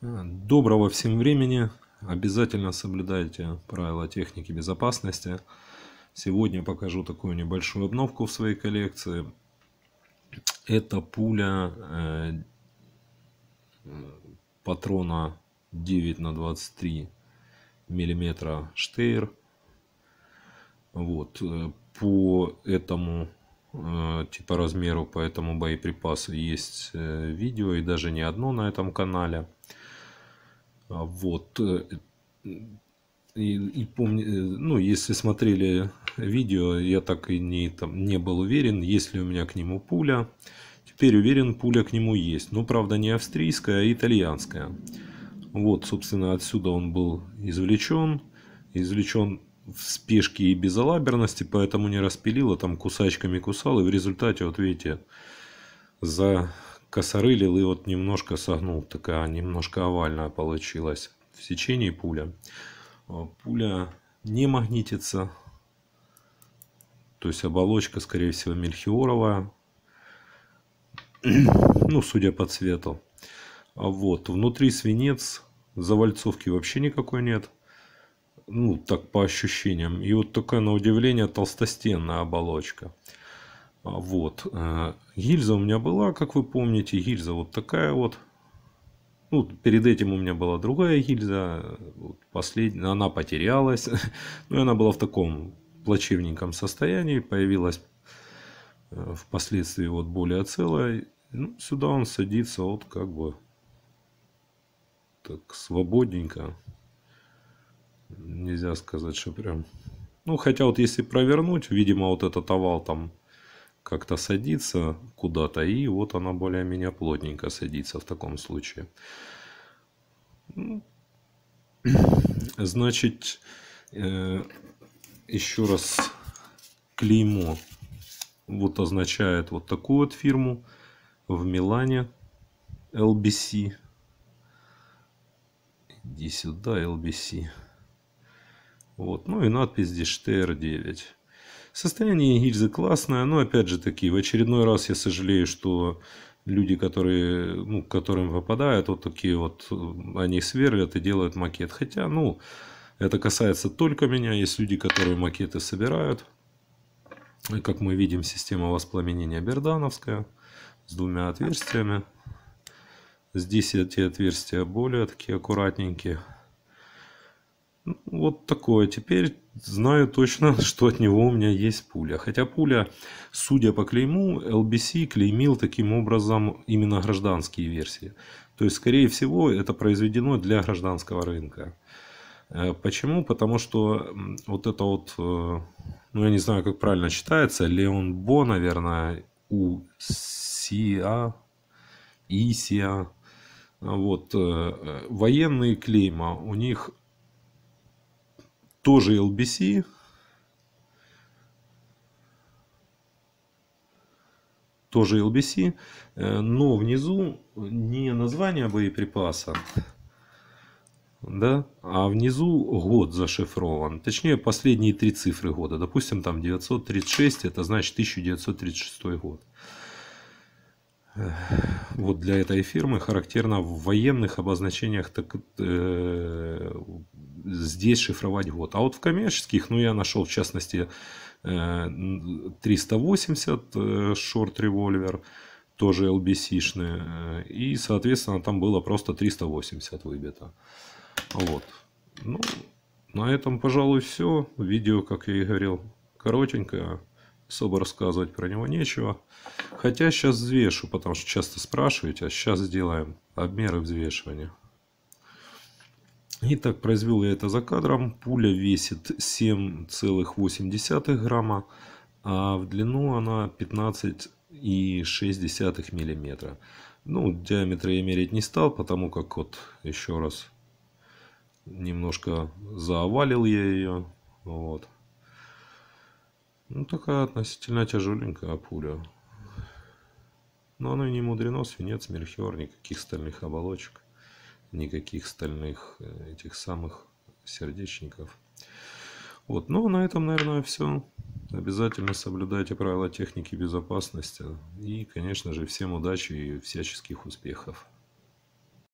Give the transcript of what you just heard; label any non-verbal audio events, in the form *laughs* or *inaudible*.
Доброго всем времени. Обязательно соблюдайте правила техники безопасности. Сегодня покажу такую небольшую обновку в своей коллекции. Это пуля э, патрона 9 на 23 миллиметра Штейр. Вот. Э, по этому э, типа размеру, по этому боеприпасу есть э, видео и даже не одно на этом канале. А, вот. Э, и, и помню, э, ну, если смотрели видео, я так и не, там, не был уверен, есть ли у меня к нему пуля. Теперь уверен, пуля к нему есть. Но, правда, не австрийская, а итальянская. Вот, собственно, отсюда он был извлечен. Извлечен в спешке и безалаберности, поэтому не распилила, там кусачками кусал. И в результате, вот видите, за косорылил и вот немножко согнул. Такая немножко овальная получилась в сечении пуля. А, пуля не магнитится. То есть оболочка, скорее всего, мельхиоровая. *clears throat* ну, судя по цвету. А вот, внутри свинец. Завальцовки вообще никакой нет. Ну, так по ощущениям. И вот такая, на удивление, толстостенная оболочка. А, вот. Э, гильза у меня была, как вы помните. Гильза вот такая вот. Ну, перед этим у меня была другая гильза. Последняя. Она потерялась. *laughs* Ну, она была в таком плачевненьком состоянии. Появилась э, впоследствии вот более целая. Ну, сюда он садится вот как бы так свободненько. Нельзя сказать, что прям... Ну, хотя вот если провернуть, видимо, вот этот овал там как-то садится куда-то, и вот она более-менее плотненько садится в таком случае. Ну, *clears throat* значит, э, еще раз клеймо вот означает вот такую вот фирму в Милане LBC. Иди сюда, LBC. Вот, ну и надпись здесь TR9. Состояние гильзы классное, но опять же таки, в очередной раз я сожалею, что люди, которые, ну, которым выпадают вот такие вот, они сверлят и делают макет. Хотя, ну, это касается только меня. Есть люди, которые макеты собирают. И, как мы видим, система воспламенения бердановская с двумя отверстиями. Здесь эти отверстия более такие аккуратненькие. Ну, вот такое. Теперь знаю точно, *laughs* что от него у меня есть пуля. Хотя пуля, судя по клейму, LBC клеймил таким образом именно гражданские версии. То есть, скорее всего, это произведено для гражданского рынка. Э, почему? Потому что вот это вот, э, ну я не знаю, как правильно читается, Леон Бо, наверное, у Сиа, Исия, вот, э, военные клейма, у них тоже LBC. Тоже LBC, но внизу не название боеприпаса, да, а внизу год зашифрован. Точнее, последние три цифры года. Допустим, там 936, это значит 1936 год. Вот для этой фирмы характерно в военных обозначениях так, э, здесь шифровать год. А вот в коммерческих, ну я нашел в частности 380 шорт револьвер, тоже LBC-шный. Э, и, соответственно, там было просто 380 выбито. Вот. Ну, на этом, пожалуй, все. Видео, как я и говорил, коротенькое. Особо рассказывать про него нечего. Хотя сейчас взвешу, потому что часто спрашиваете, а сейчас сделаем обмеры взвешивания. Итак, произвел я это за кадром. Пуля весит 7,8 грамма, а в длину она 15,6 миллиметра. Ну, диаметр я мерить не стал, потому как вот еще раз немножко заовалил я ее. Вот. Ну, такая относительно тяжеленькая пуля. Но оно и не мудрено, свинец, мельхиор, никаких стальных оболочек, никаких стальных э, этих самых сердечников. Вот, ну, на этом, наверное, все. Обязательно соблюдайте правила техники безопасности. И, конечно же, всем удачи и всяческих успехов.